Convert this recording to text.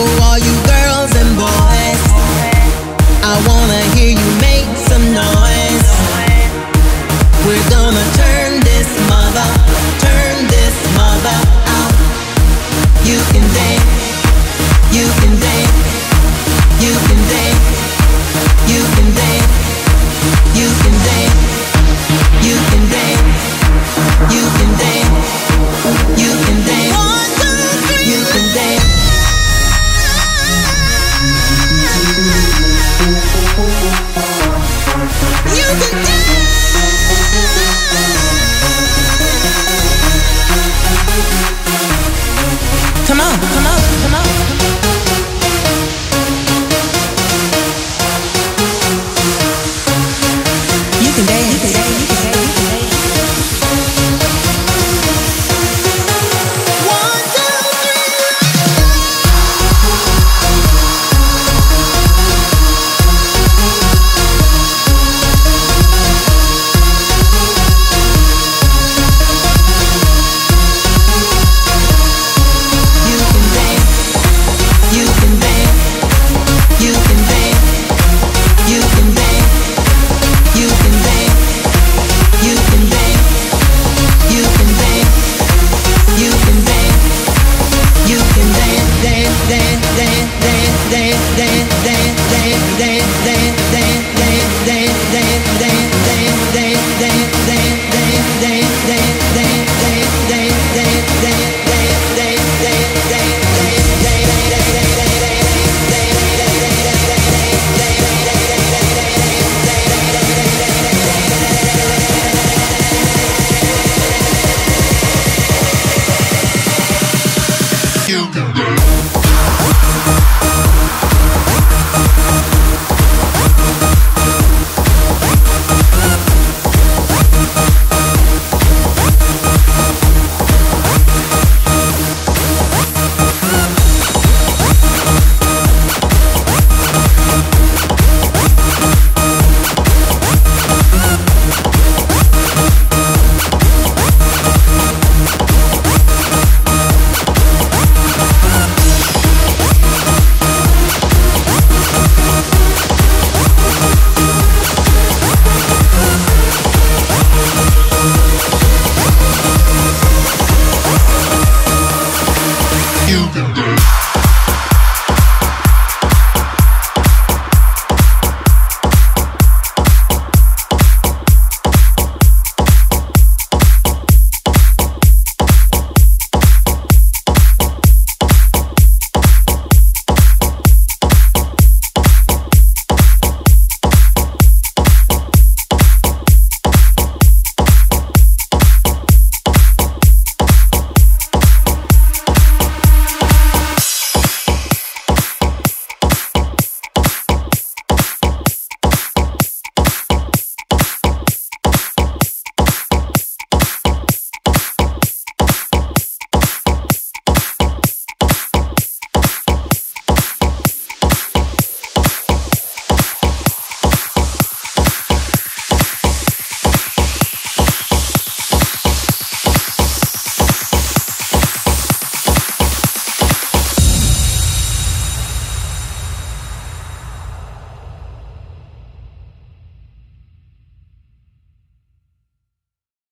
for all you girls and boys. I wanna hear you make some noise. We're gonna turn this mother, turn this mother out. You can dance, you can dance, you can dance.